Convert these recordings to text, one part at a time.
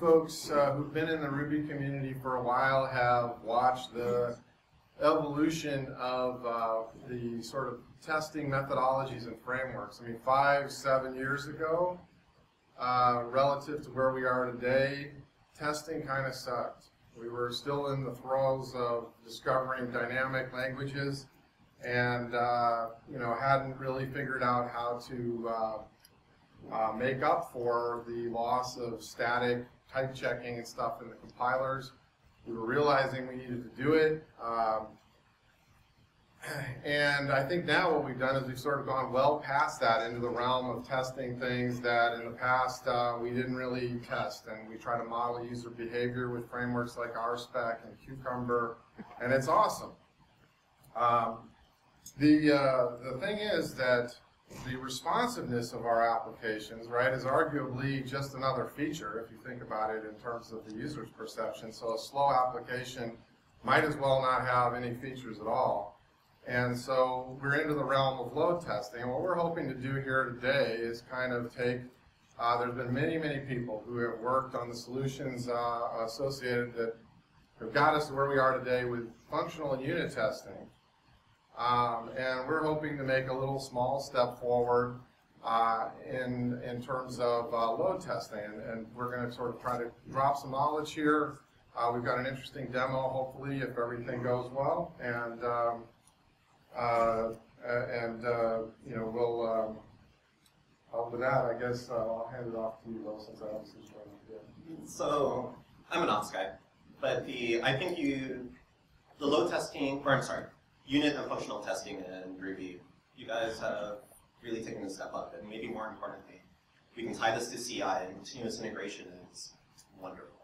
folks uh, who've been in the Ruby community for a while have watched the evolution of uh, the sort of testing methodologies and frameworks. I mean, five, seven years ago, uh, relative to where we are today, testing kind of sucked. We were still in the throes of discovering dynamic languages and, uh, you know, hadn't really figured out how to uh, uh, make up for the loss of static type checking and stuff in the compilers. We were realizing we needed to do it. Um, and I think now what we've done is we've sort of gone well past that into the realm of testing things that in the past uh, we didn't really test. And we try to model user behavior with frameworks like RSpec and Cucumber, and it's awesome. Um, the, uh, the thing is that the responsiveness of our applications, right, is arguably just another feature if you think about it in terms of the user's perception. So a slow application might as well not have any features at all. And so we're into the realm of load testing. And what we're hoping to do here today is kind of take, uh, there's been many, many people who have worked on the solutions uh, associated that have got us to where we are today with functional and unit testing. Um, and we're hoping to make a little small step forward uh, in, in terms of uh, load testing. And, and we're going to sort of try to drop some knowledge here. Uh, we've got an interesting demo, hopefully, if everything goes well. And, um, uh, and uh, you know, we'll, um, uh, with that, I guess I'll hand it off to you, Will, since I obviously joined you. So I'm an ops guy, but the I think you the load testing, or I'm sorry, unit and functional testing and Ruby, you guys have really taken a step up, and maybe more importantly, we can tie this to CI and continuous integration is wonderful.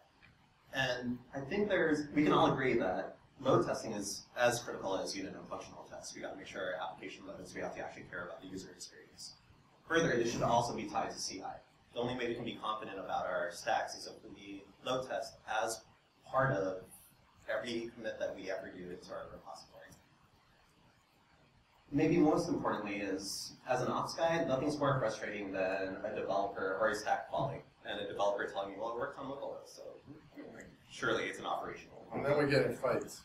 And I think there's we can all agree that load testing is as critical as unit and functional tests. We got to make sure our application loads. We have to actually care about the user experience. Further, this should also be tied to CI. The only way we can be confident about our stacks is if we load test as part of every commit that we ever do into our repository. Maybe most importantly is, as an ops guy, nothing's more frustrating than a developer or a stack falling, and a developer telling me, well, it worked on localhost, so surely it's an operational. And then we get in fights.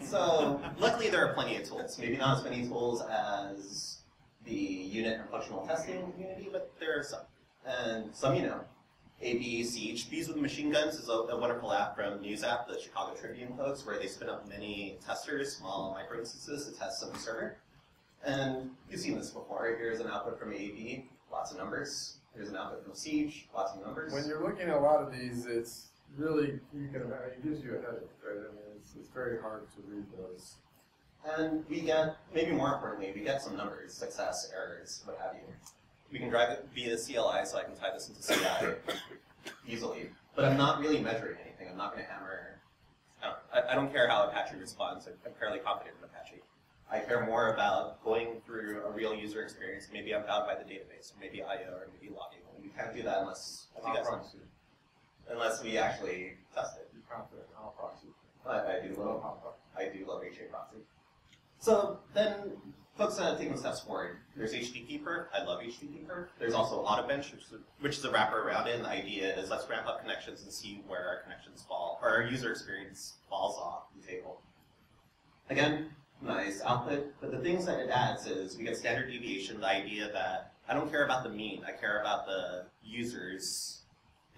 So luckily there are plenty of tools. Maybe not as many tools as the unit and functional testing community, but there are some. And some you know. AB Bees with Machine Guns is a, a wonderful app from NewsApp, the Chicago Tribune folks, where they spin up many testers, small micro instances to test some server. And you've seen this before. Here's an output from AB, lots of numbers. Here's an output from Siege, lots of numbers. When you're looking at a lot of these, it's really, you can, it gives you a headache, right? I mean, it's, it's very hard to read those. And we get, maybe more importantly, we get some numbers, success, errors, what have you. We can drive it via the CLI, so I can tie this into CI easily. But I'm not really measuring anything. I'm not going to hammer. I don't, I, I don't care how Apache responds. I'm, I'm fairly confident in Apache. I care more about going through a real user experience. Maybe I'm bound by the database, or maybe IO, or maybe logging. We can't do that unless, I'll guys know, proxy. unless we actually test it. I'll proxy. I, I do love. I do love HA proxy. So then, folks uh, taking steps forward. There's HTTP perf. I love HTTP perf. There's also AutoBench, which is, a, which is a wrapper around it. And the idea is let's ramp up connections and see where our connections fall, or our user experience falls off the table. Again, nice output, but the things that it adds is we get standard deviation, the idea that I don't care about the mean, I care about the users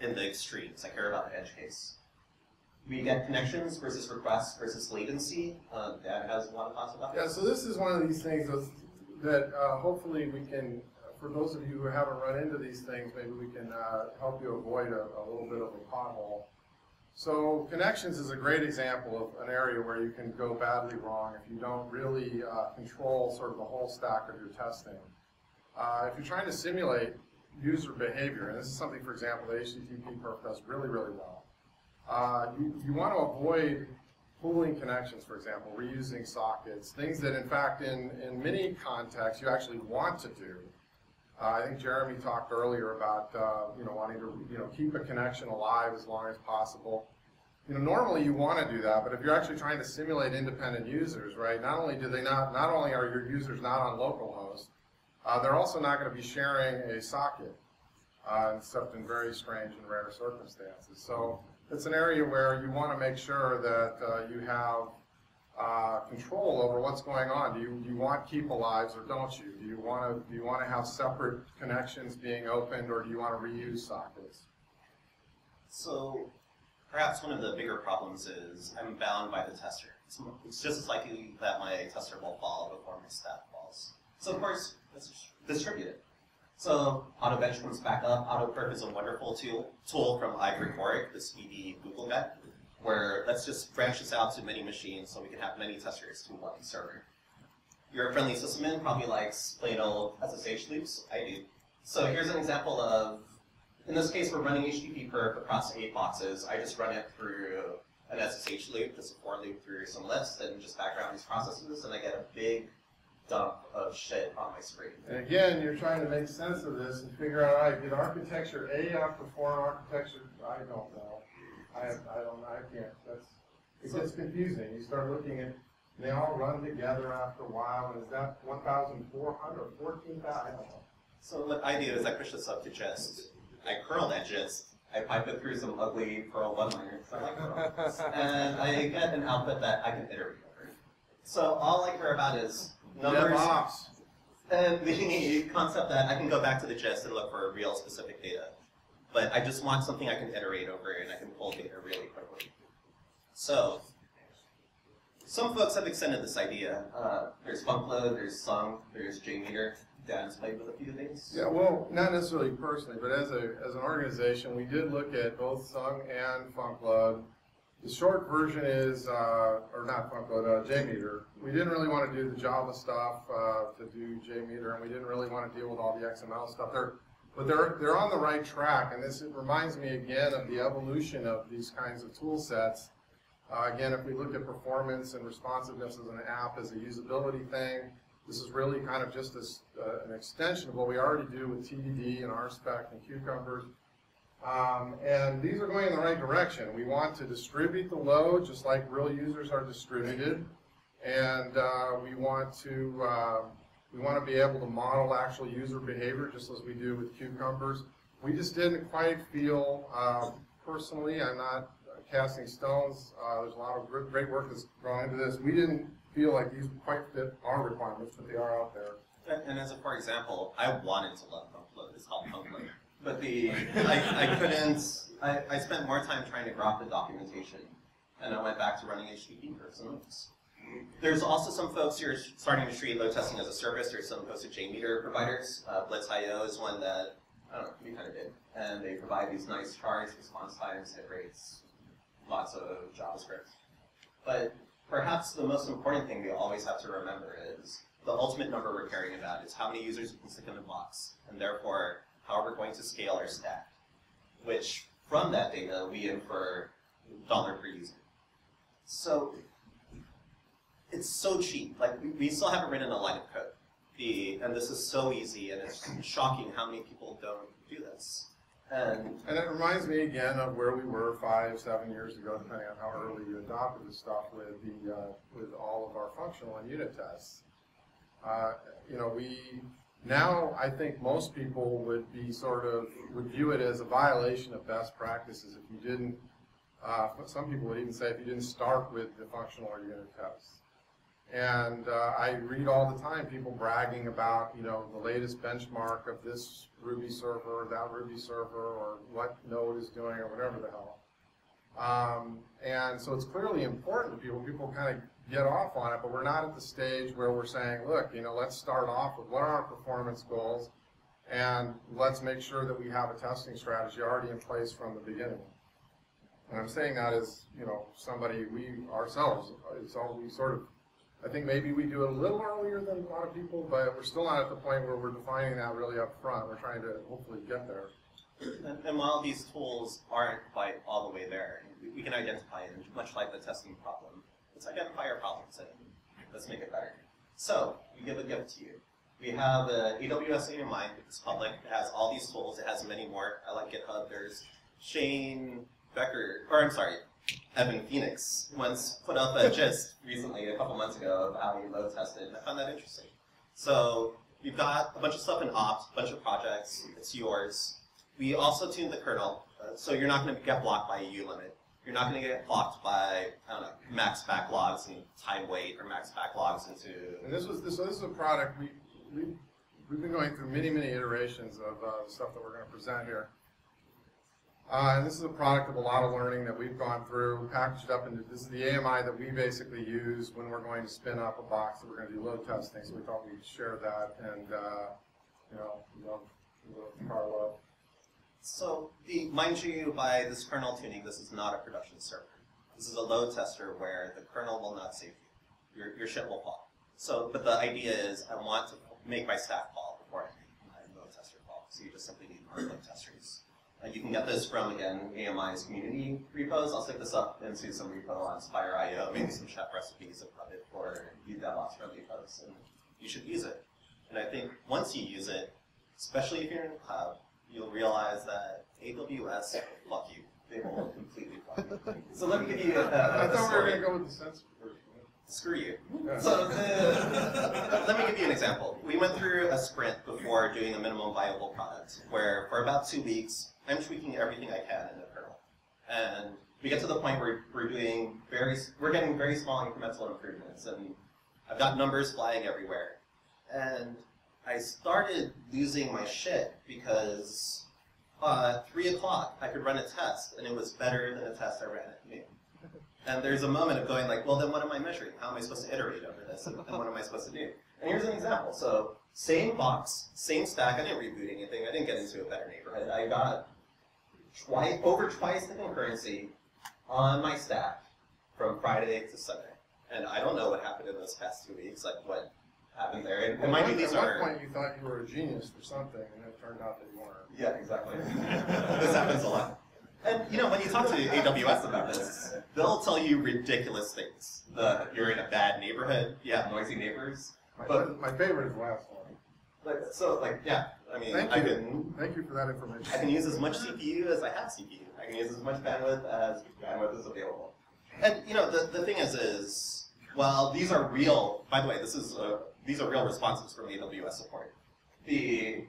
in the extremes. I care about the edge case. We get connections versus requests versus latency. Um, Dan has a lot of thoughts about Yeah, so this is one of these things that uh, hopefully we can, for those of you who haven't run into these things, maybe we can uh, help you avoid a, a little bit of a pothole. So connections is a great example of an area where you can go badly wrong if you don't really uh, control sort of the whole stack of your testing. Uh, if you're trying to simulate user behavior, and this is something, for example, that HTTP perf does really, really well, uh, you, you want to avoid pooling connections, for example, reusing sockets, things that in fact in, in many contexts you actually want to do. Uh, I think Jeremy talked earlier about, uh, you know, wanting to, you know, keep a connection alive as long as possible. You know, normally you want to do that, but if you're actually trying to simulate independent users, right, not only do they not, not only are your users not on localhost, uh, they're also not going to be sharing a socket, uh, except in very strange and rare circumstances. So it's an area where you want to make sure that uh, you have uh, control over what's going on. Do you, do you want keep alives or don't you? Do you want to do you want to have separate connections being opened or do you want to reuse sockets? So perhaps one of the bigger problems is I'm bound by the tester. It's, it's just as likely that my tester will fall before my staff falls. So of course, let's distribute it. So AutoBench comes back up. AutoPerf is a wonderful tool, tool from Ilya Grigorik, the SPDY Google guy, where let's just branch this out to many machines so we can have many testers to one server. Your friendly sysadmin probably likes plain old SSH loops. I do. So here's an example of, in this case, we're running HTTP perf across eight boxes. I just run it through an SSH loop, just a for loop through some lists, and just background these processes, and I get a big dump of shit on my screen. And again, you're trying to make sense of this and figure out, all right, did architecture A outperform architecture? I don't know. I, I don't, I can't, that's, it gets confusing. You start looking at, they all run together after a while, and is that one thousand four hundred or fourteen thousand? I don't know. So the idea is I push this up to gist. I curl that gist. I pipe it through some ugly Perl one-liners. I like Perl. and I get an output that I can iterate over. So all I care about is numbers DevOps. and the concept that I can go back to the gist and look for real specific data. But I just want something I can iterate over and I can pull data really quickly. So some folks have extended this idea. Uh, there's Funkload, there's Tsung, there's JMeter. Dan's played with a few of these. Yeah, well, not necessarily personally, but as a, as an organization, we did look at both Tsung and FunkLoad. The short version is, uh, or not FunkLoad, uh, JMeter. We didn't really want to do the Java stuff, uh, to do JMeter, and we didn't really want to deal with all the XML stuff. They're, but they're, they're on the right track, and this reminds me again of the evolution of these kinds of tool sets. Uh, again, if we look at performance and responsiveness as an app as a usability thing, this is really kind of just as, uh, an extension of what we already do with TDD and RSpec and Cucumbers. Um, and these are going in the right direction. We want to distribute the load just like real users are distributed. And uh, we want to uh, we want to be able to model actual user behavior just as we do with Cucumbers. We just didn't quite feel, uh, personally, I'm not casting stones. Uh, there's a lot of great work that's gone into this. We didn't feel like these quite fit our requirements, but they are out there. And as a for example, I wanted to love Punkload. It's called Punkload. But the I, I couldn't. I, I spent more time trying to grok the documentation, and I went back to running HTTP perf. There's also some folks who are starting to treat load testing as a service. There's some hosted JMeter providers. Uh, Blitz.io is one that I don't know, we kind of did, and they provide these nice charts, response times, hit rates, lots of JavaScript. But perhaps the most important thing we always have to remember is the ultimate number we're caring about is how many users we can stick in the box, and therefore how we're going to scale our stack, which from that data we infer dollar per user. So it's so cheap. Like we, still haven't written a line of code. The and this is so easy, and it's shocking how many people don't do this. And And it reminds me again of where we were five, seven years ago, depending on how early you adopted this stuff with the, uh, with all of our functional and unit tests. Uh, you know, we, now I think most people would be sort of, would view it as a violation of best practices if you didn't, uh, some people would even say if you didn't start with the functional or unit tests. And uh, I read all the time people bragging about, you know, the latest benchmark of this Ruby server, that Ruby server, or what Node is doing, or whatever the hell. Um, and so it's clearly important to people. People kind of get off on it, but we're not at the stage where we're saying, look, you know, let's start off with what are our performance goals, and let's make sure that we have a testing strategy already in place from the beginning. And I'm saying that as, you know, somebody, we ourselves, it's all, we sort of I think maybe we do it a little earlier than a lot of people, but we're still not at the point where we're defining that really up front. We're trying to hopefully get there. And, and while these tools aren't quite all the way there, we, we can identify it, much like the testing problem. Let's identify our problems and let's make it better. So, we give a gift to you. We have an AWS in your mind, it's public, it has all these tools, it has many more. I like GitHub, there's Shane Becker, or I'm sorry, Evan Phoenix once put up a gist recently, a couple months ago, of how he load tested, and I found that interesting. So you've got a bunch of stuff in opt, a bunch of projects, it's yours. We also tuned the kernel, uh, so you're not going to get blocked by a ulimit. You're not going to get blocked by, I don't know, max backlogs and time wait, or max backlogs into And this was, this, so this is a product, we, we, we've been going through many, many iterations of, uh, the stuff that we're gonna present here. Uh, and this is a product of a lot of learning that we've gone through, packaged up into, this is the AMI that we basically use when we're going to spin up a box that we're gonna do load testing, so we thought we'd share that, and, uh, you know, love, love Carlo. So, the, mind you, by this kernel tuning, this is not a production server. This is a load tester where the kernel will not save you. Your, your shit will fall. So, but the idea is I want to make my stack fall before I make my load tester fall. So you just simply need more load testers. Uh, you can get this from, again, AMI's community repos. I'll stick this up into some repo on Spire.io, maybe some chef recipes of Reddit for you DevOps friendly folks, and you should use it. And I think once you use it, especially if you're in the cloud, you'll realize that AWS, fuck you. They will completely fuck you. So let me give you a, I a, a thought we were gonna go with the version. Screw you. So the, let me give you an example. We went through a sprint before doing a minimum viable product, where for about two weeks, I'm tweaking everything I can in the kernel. And we get to the point where we're doing very, we're getting very small incremental improvements, and I've got numbers flying everywhere. And I started losing my shit because uh, three o'clock I could run a test, and it was better than a test I ran at noon. And there's a moment of going like, well, then what am I measuring? How am I supposed to iterate over this? And, and what am I supposed to do? And here's an example. So same box, same stack. I didn't reboot anything. I didn't get into a better neighborhood. I got twice, over twice the concurrency on my stack from Friday to Sunday. And I don't know what happened in those past two weeks, like what happened there. And, and mind you, these At are one point, you thought you were a genius for something, and it turned out that you weren't. yeah, exactly. this happens a lot. And you know, when you talk to AWS about this, they'll tell you ridiculous things. The you're in a bad neighborhood, you have noisy neighbors. My, But- my favorite is the last one. Like so, like yeah. I mean, Thank I you. can Thank you for that information. I can use as much CPU as I have CPU. I can use as much bandwidth as bandwidth is available. And you know, the, the thing is, is well, these are real. By the way, this is uh, these are real responses from AWS support. The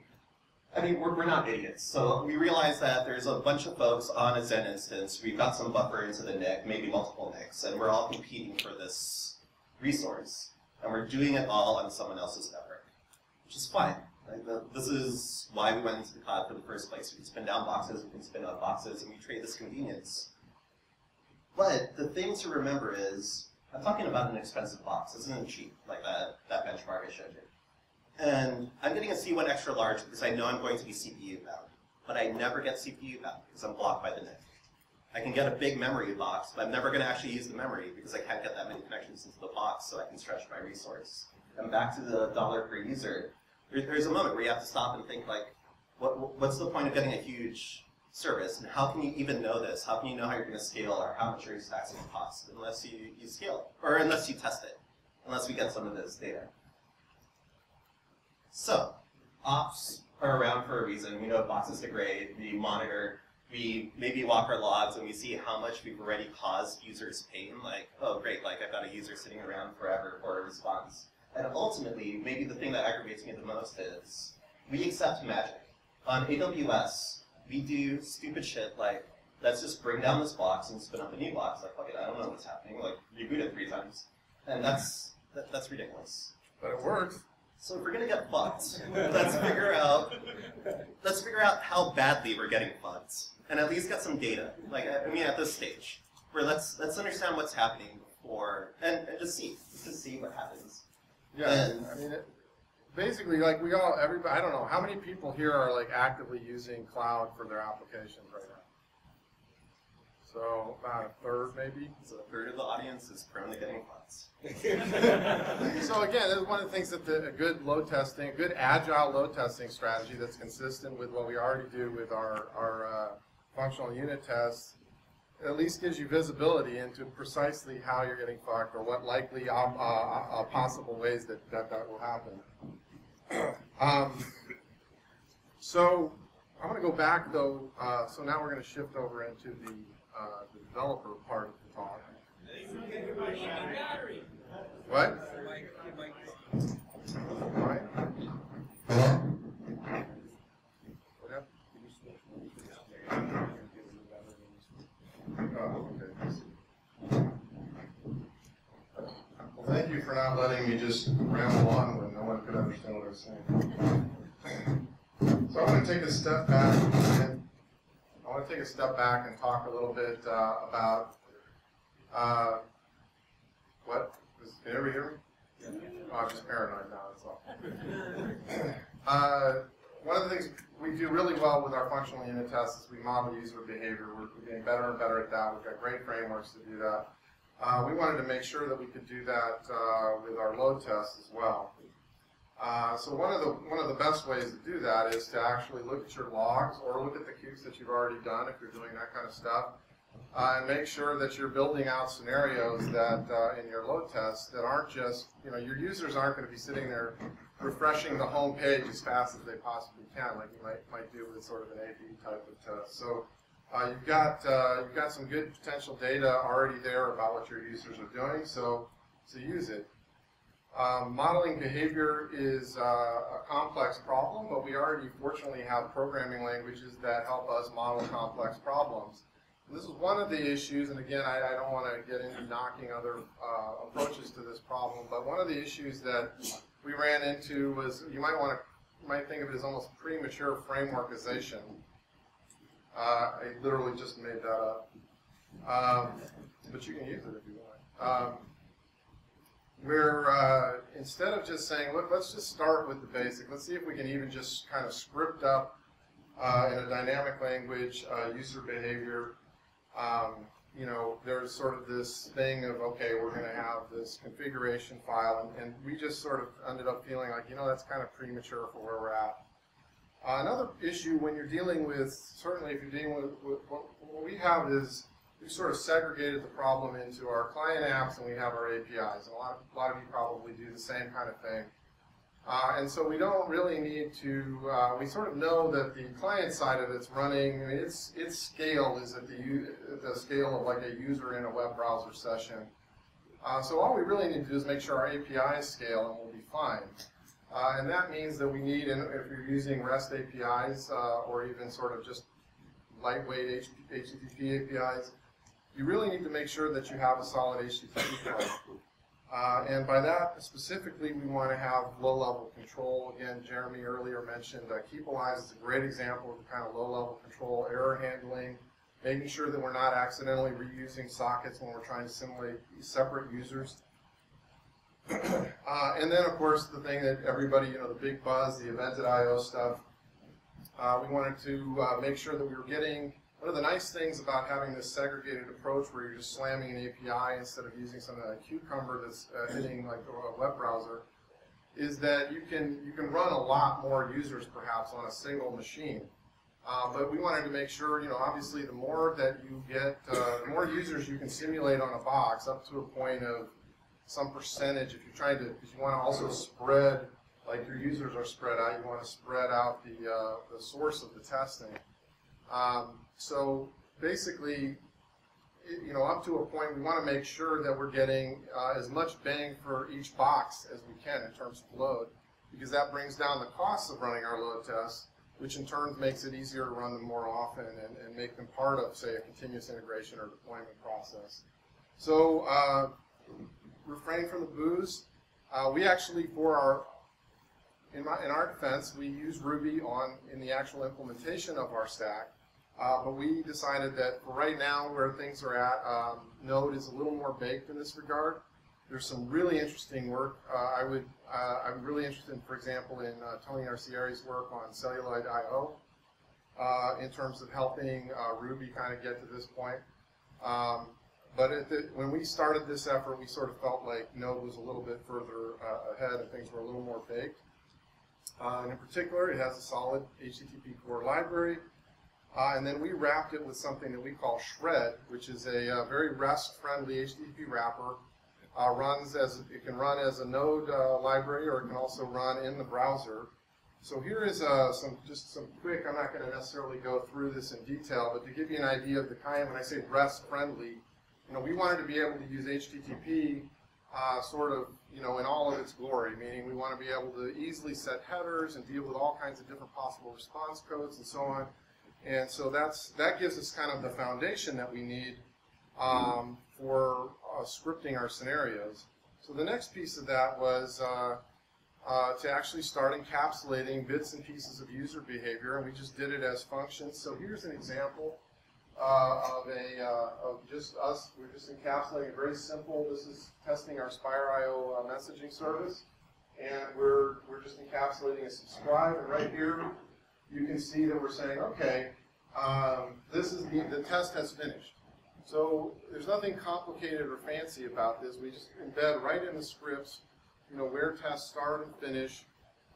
I mean, we're, we're not idiots. So we realize that there's a bunch of folks on a Xen instance. We've got some buffer into the NIC, maybe multiple NICs, and we're all competing for this resource. And we're doing it all on someone else's network, which is fine. The- this is why we went into the cloud for the first place. We can spin down boxes, we can spin up boxes, and we trade this convenience. But the thing to remember is, I'm talking about an expensive box. This isn't cheap, like that, that benchmark I showed you. And I'm getting a C1 extra large because I know I'm going to be CPU bound. But I never get CPU bound because I'm blocked by the NIC. I can get a big memory box, but I'm never going to actually use the memory because I can't get that many connections into the box so I can stretch my resource. And back to the dollar per user, there, there's a moment where you have to stop and think like, what, what's the point of getting a huge service and how can you even know this? How can you know how you're going to scale or how much your stacks going to cost unless you, you scale or unless you test it, unless we get some of this data. So, ops are around for a reason. We know boxes degrade, we monitor, we maybe walk our logs and we see how much we've already caused users pain. Like, oh great, like I've got a user sitting around forever for a response. And ultimately, maybe the thing that aggravates me the most is we accept magic. On AWS, we do stupid shit like, let's just bring down this box and spin up a new box. Like, fuck it, I don't know what's happening. Like, reboot it three times. And that's, that, that's ridiculous. But it works. So if we're gonna get fucked, let's figure out let's figure out how badly we're getting fucked, and at least get some data. Like I mean, at this stage, where let's let's understand what's happening before and, and just see just see what happens. Yeah, And- I mean, it, basically, like we all, everybody, I don't know, how many people here are like actively using cloud for their applications right now? So about a third, maybe. So a third of the audience is prone to getting fucked. So again, this is one of the things that the, a good load testing, a good agile load testing strategy that's consistent with what we already do with our, our uh, functional unit tests, at least gives you visibility into precisely how you're getting fucked or what likely um, uh, uh, possible ways that, that that will happen. Um, so I'm going to go back though. Uh, so now we're going to shift over into the, uh, the developer part of the talk. What? All right. What happened? Oh, okay. Well, thank you for not letting me just ramble on when no one could understand what I was saying. So I want to take a step back and I want to take a step back and talk a little bit uh, about uh, what? Is, can everybody hear me? Oh, I'm just paranoid now, that's all. Uh, one of the things we do really well with our functional unit tests is we model user behavior. We're, we're getting better and better at that. We've got great frameworks to do that. Uh, we wanted to make sure that we could do that uh, with our load tests as well. Uh, so one of the one of the best ways to do that is to actually look at your logs or look at the cubes that you've already done if you're doing that kind of stuff, uh, and make sure that you're building out scenarios that uh, in your load tests that aren't just you know your users aren't going to be sitting there refreshing the home page as fast as they possibly can, like you might might do with sort of an A/B type of test. So. Uh, you've got uh, you've got some good potential data already there about what your users are doing, so so use it. Um, modeling behavior is uh, a complex problem, but we already fortunately have programming languages that help us model complex problems. And this is one of the issues, and again, I, I don't want to get into knocking other uh, approaches to this problem, but one of the issues that we ran into was you might want to might think of it as almost premature frameworkization. Uh, I literally just made that up. Um, but you can use it if you want. Um, where uh, instead of just saying, look, let's just start with the basic. Let's see if we can even just kind of script up uh, in a dynamic language uh, user behavior. Um, you know, there's sort of this thing of, okay, we're going to have this configuration file, and, and, we just sort of ended up feeling like, you know, that's kind of premature for where we're at. Uh, another issue when you're dealing with, certainly if you're dealing with, with what, what we have is we sort of segregated the problem into our client apps and we have our APIs. And a lot of, a lot of you probably do the same kind of thing. Uh, and so we don't really need to, uh, we sort of know that the client side of it's running, I mean, its, its scale is at the, the scale of like a user in a web browser session. Uh, so all we really need to do is make sure our APIs scale and we'll be fine. Uh, and that means that we need, and if you're using REST APIs uh, or even sort of just lightweight HTTP APIs, you really need to make sure that you have a solid HTTP flow. Uh, and by that, specifically, we want to have low-level control. Again, Jeremy earlier mentioned uh, Keep Alive is a great example of the kind of low-level control, error handling, making sure that we're not accidentally reusing sockets when we're trying to simulate separate users. Uh, and then, of course, the thing that everybody, you know, the big buzz, the evented I.O. stuff, uh, we wanted to uh, make sure that we were getting one of the nice things about having this segregated approach where you're just slamming an API instead of using something like Cucumber that's uh, hitting like a web browser is that you can you can run a lot more users perhaps on a single machine. Uh, but we wanted to make sure, you know, obviously the more that you get, uh, the more users you can simulate on a box up to a point of some percentage. If you're trying to, if you want to also spread, like your users are spread out, you want to spread out the, uh, the source of the testing. Um, so basically, you know, up to a point, we want to make sure that we're getting uh, as much bang for each box as we can in terms of load, because that brings down the costs of running our load tests, which in turn makes it easier to run them more often and, and make them part of, say, a continuous integration or deployment process. So uh, refrain from the booze. Uh, we actually, for our in, my, in our defense, we use Ruby on in the actual implementation of our stack. Uh, but we decided that for right now, where things are at, um, Node is a little more baked in this regard. There's some really interesting work. Uh, I would, uh, I'm really interested, in, for example, in uh, Tony Arcieri's work on Celluloid I/O uh, in terms of helping Ruby kind of get to this point. Um, but the, when we started this effort, we sort of felt like Node was a little bit further ahead and things were a little more baked. and in particular, it has a solid HTTP core library. Uh, and then we wrapped it with something that we call Shred, which is a uh, very REST-friendly HTTP wrapper uh, runs as, it can run as a node uh, library or it can also run in the browser. So here is uh, some, just some quick, I'm not going to necessarily go through this in detail, but to give you an idea of the kind, when I say REST friendly, you know, we wanted to be able to use HTTP uh, sort of, you know, in all of its glory, meaning we want to be able to easily set headers and deal with all kinds of different possible response codes and so on. And so that's that gives us kind of the foundation that we need um, for uh, scripting our scenarios. So the next piece of that was uh, uh, to actually start encapsulating bits and pieces of user behavior, and we just did it as functions. So here's an example uh, of a uh, of just us. We're just encapsulating a very simple. This is testing our Spire.io uh, messaging service, and we're we're just encapsulating a subscribe. And right here, you can see that we're saying, okay, um, this is the the test has finished. So there's nothing complicated or fancy about this. We just embed right in the scripts, you know, where tests start and finish,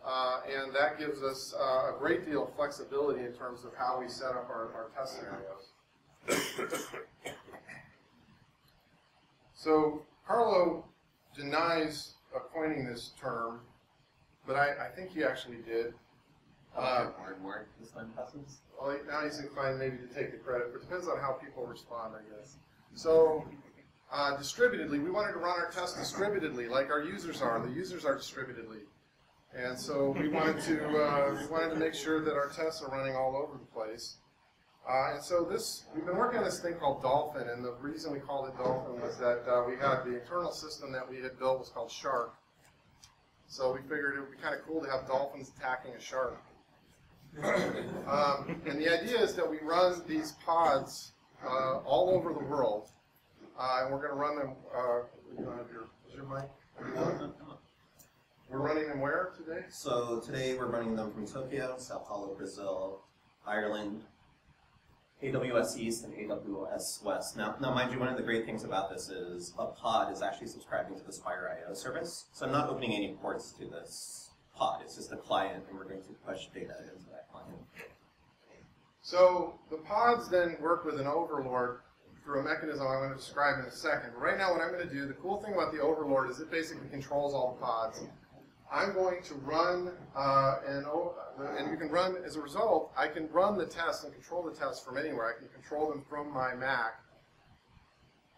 uh, and that gives us uh, a great deal of flexibility in terms of how we set up our, our test scenarios. So Carlo denies coining this term, but I, I think he actually did. Uh, more and more this time passes. well, now he's inclined maybe to take the credit, but it depends on how people respond, I guess. So, uh, distributedly, we wanted to run our tests distributedly, like our users are. The users are distributedly, and so we wanted to uh, we wanted to make sure that our tests are running all over the place. Uh, and so this we've been working on this thing called Dolphin, and the reason we called it Dolphin was that uh, we had the internal system that we had built was called Shark. So we figured it would be kind of cool to have dolphins attacking a shark. Um, and the idea is that we run these pods uh, all over the world, uh, and we're going to run them. Uh, your, is your mic? We're running them where today? So today we're running them from Tokyo, Sao Paulo, Brazil, Ireland, AWS East, and AWS West. Now, now, mind you, one of the great things about this is a pod is actually subscribing to the Spire IO service. So I'm not opening any ports to this pod. It's just a client, and we're going to push data into that client. So the pods then work with an overlord through a mechanism I'm going to describe in a second. But right now, what I'm going to do, the cool thing about the overlord is it basically controls all the pods. I'm going to run, uh, and, oh, and you can run, as a result, I can run the tests and control the tests from anywhere. I can control them from my Mac,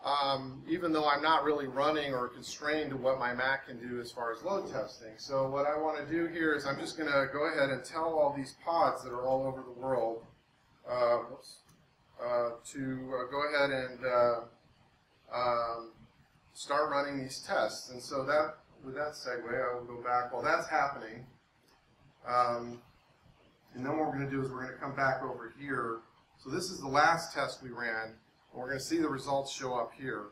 um, even though I'm not really running or constrained to what my Mac can do as far as load testing. So what I want to do here is I'm just going to go ahead and tell all these pods that are all over the world uh, uh, to uh, go ahead and uh, um, start running these tests. And so that with that segue, I will go back. While that's happening, um, and then what we're going to do is we're going to come back over here. So this is the last test we ran. And we're going to see the results show up here.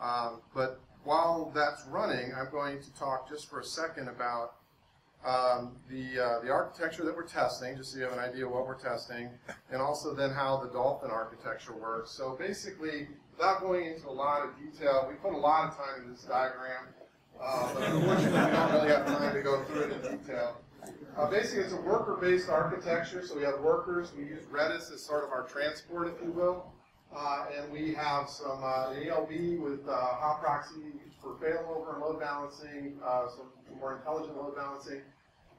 Um, but while that's running, I'm going to talk just for a second about um, the, uh, the architecture that we're testing, just so you have an idea what we're testing, and also then how the Dolphin architecture works. So basically, without going into a lot of detail, we put a lot of time in this diagram. Uh, but unfortunately, we don't really have time to go through it in detail. Uh, basically, it's a worker-based architecture, so we have workers. We use Redis as sort of our transport, if you will. Uh, and we have some uh, ELB with uh, hot proxy for failover and load balancing, some more intelligent load balancing.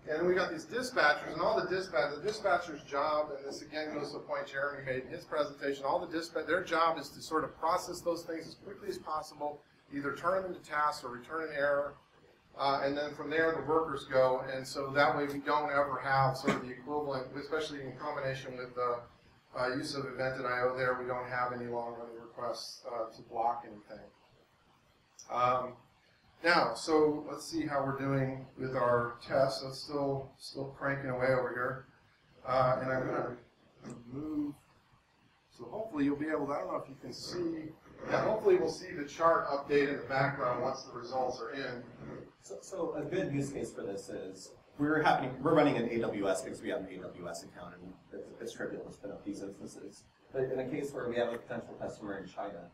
And then we got these dispatchers, and all the dispatch, the dispatcher's job, and this again goes to the point Jeremy made in his presentation, all the dispatch, their job is to sort of process those things as quickly as possible, either turn them into tasks or return an error, uh, and then from there the workers go, and so that way we don't ever have sort of the equivalent, especially in combination with the uh, use of evented IO there, we don't have any long-running requests uh, to block anything. Um, now, so let's see how we're doing with our tests. It's still still cranking away over here, uh, and I'm going to move. So hopefully you'll be able. To, I don't know if you can see. Yeah, hopefully we'll see the chart update in the background once the results are in. So, so a good use case for this is we're happening, we're running an AWS because we have an AWS account and it's, it's trivial to spin up these instances. But in a case where we have a potential customer in China,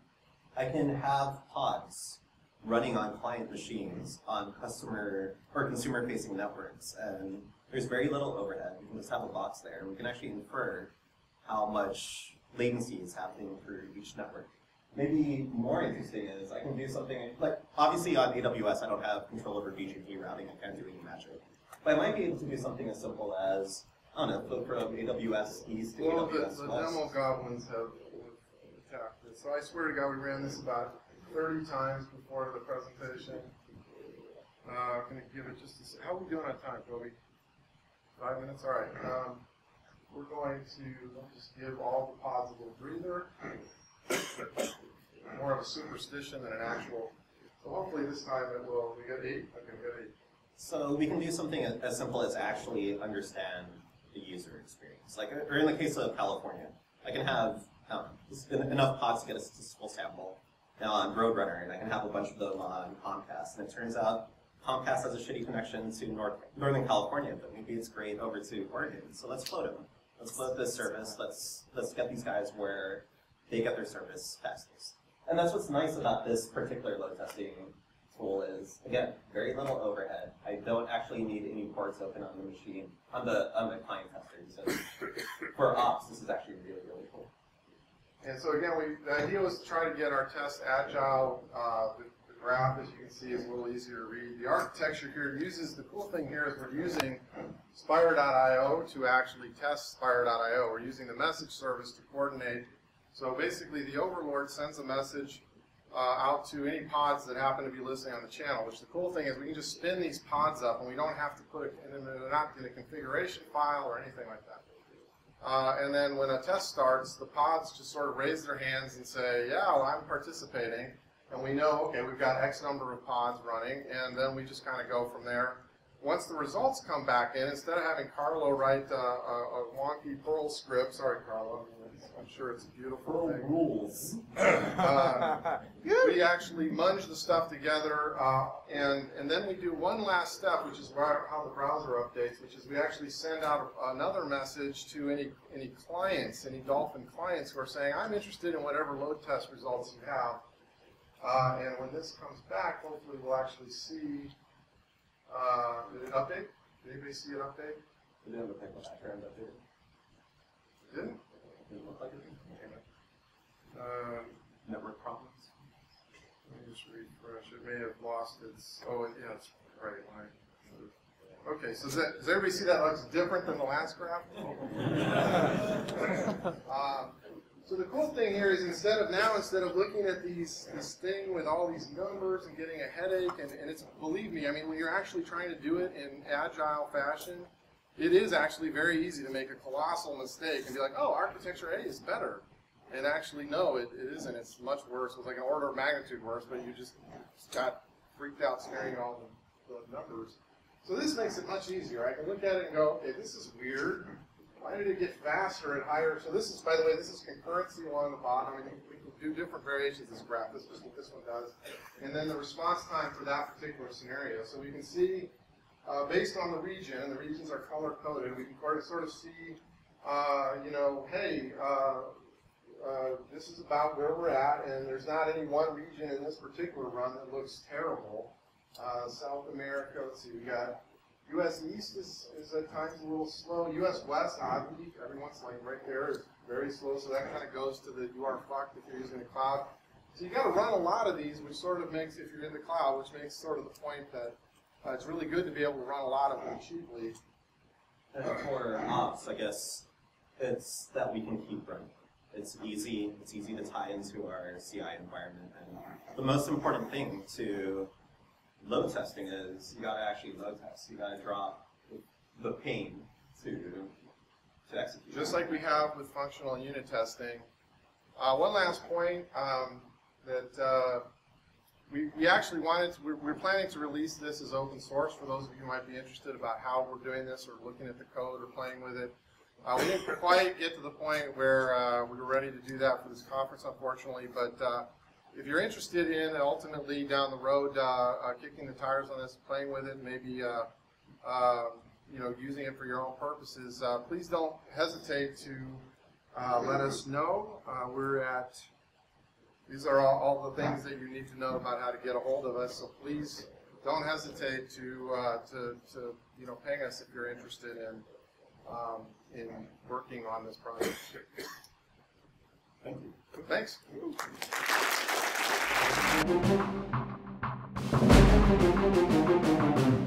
I can have pods running on client machines on customer or consumer facing networks and there's very little overhead. We can just have a box there and we can actually infer how much latency is happening through each network. Maybe more interesting is I can do something like obviously on AWS I don't have control over BGP routing. I can't do any magic, but I might be able to do something as simple as I don't know, flip from AWS East to Well, the, AWS the West. demo goblins have attacked it. So I swear to God, we ran this about 30 times before the presentation. Uh, gonna give it just a se- How are we doing on time, Toby? Five minutes? All right. Um, we're going to just give all the pods a little breather. More of a superstition than an actual. So hopefully this time it will. We got eight. Okay, we got eight. So we can do something as, as simple as actually understand the user experience. Like, or in the case of California, I can have um, enough pods to get a statistical sample now on Roadrunner, and I can have a bunch of them on Comcast. And it turns out Comcast has a shitty connection to North, Northern California, but maybe it's great over to Oregon. So let's float them. Let's float this service. Let's let's get these guys where they get their service fastest. And that's what's nice about this particular load testing tool is again very little overhead. I don't actually need any ports open on the machine on the on the client testers. So for ops, this is actually really really cool. And so again, we, the idea was to try to get our test agile. Uh, the, the graph, as you can see, is a little easier to read. The architecture here uses, the cool thing here is we're using Spire.io to actually test Spire.io. We're using the message service to coordinate. So basically, the overlord sends a message uh, out to any pods that happen to be listening on the channel, which the cool thing is we can just spin these pods up and we don't have to put it, and they're not in a configuration file or anything like that. Uh, and then when a test starts, the pods just sort of raise their hands and say, yeah, well, I'm participating. And we know, okay, we've got X number of pods running, and then we just kind of go from there. Once the results come back in, instead of having Carlo write uh, a, a wonky Perl script, sorry, Carlo, I'm sure it's a beautiful thing. rules. Uh, we actually munge the stuff together, uh, and and then we do one last step, which is how the browser updates, which is we actually send out another message to any any clients, any Dolphin clients who are saying, I'm interested in whatever load test results you have. Uh, and when this comes back, hopefully we'll actually see. Uh, did it update? Did anybody see an update? We didn't look like the background up there. Didn't? Didn't look like it. Um, Network problems. Let me just refresh. It may have lost its. Oh, it- yeah, it's right. line. Okay, so does, that, does everybody see that looks different than the last graph? um, so the cool thing here is instead of now, instead of looking at these this thing with all these numbers and getting a headache, and, and it's believe me, I mean, when you're actually trying to do it in agile fashion, it is actually very easy to make a colossal mistake and be like, oh, architecture A is better. And actually, no, it, it isn't. It's much worse. It's like an order of magnitude worse, but you just got freaked out staring at all the, the numbers. So this makes it much easier. I can look at it and go, okay, this is weird. Why did it get faster and higher? So this is, by the way, this is concurrency along the bottom. and we can do different variations of this graph. This is what this one does. And then the response time for that particular scenario. So we can see, uh, based on the region, and the regions are color-coded, we can sort of, sort of see, uh, you know, hey, uh, uh, this is about where we're at, and there's not any one region in this particular run that looks terrible. Uh, South America, let's see, we got U.S. East is, is at times a little slow. U.S. West, oddly, every once in right there is very slow, so that kind of goes to the you are fucked if you're using the cloud. So you got to run a lot of these, which sort of makes, if you're in the cloud, which makes sort of the point that uh, it's really good to be able to run a lot of them cheaply. And for ops, I guess it's that we can keep running. It's easy. It's easy to tie into our CI environment. And the most important thing to load testing is you got to actually load test. You got to drop the pain to to execute. just like we have with functional unit testing. Uh, one last point um, that uh, we, we actually wanted to, we're, we're planning to release this as open source for those of you who might be interested about how we're doing this or looking at the code or playing with it. Uh, we didn't quite get to the point where uh, we were ready to do that for this conference, unfortunately, but uh, if you're interested in ultimately down the road uh, uh, kicking the tires on this, playing with it, maybe uh, uh, you know using it for your own purposes, uh, please don't hesitate to uh, let us know. Uh, we're at these are all, all the things that you need to know about how to get a hold of us. So please don't hesitate to uh, to, to you know ping us if you're interested in um, in working on this project. Thank you. Thanks. Thank you.